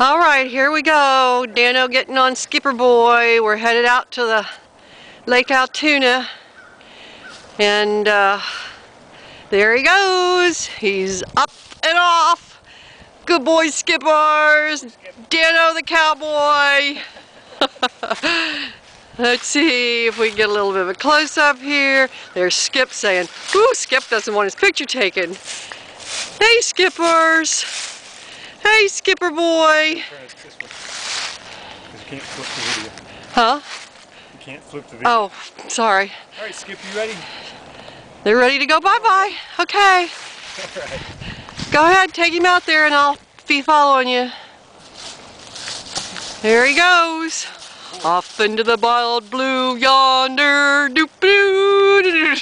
All right, here we go. Dano getting on Skipper Boy. We're headed out to the Lake Altoona. And uh, there he goes. He's up and off. Good boy, Skippers. Dano the cowboy. Let's see if we can get a little bit of a close-up here. There's Skip saying, ooh, Skip doesn't want his picture taken. Hey, Skippers. Hey, Skipper boy. can't flip the video. Huh? You can't flip the video. Oh, sorry. All right, Skip, you ready? They're ready to go bye-bye. Okay. All right. Go ahead, take him out there and I'll be following you. There he goes. Off into the wild blue yonder. Doop doo.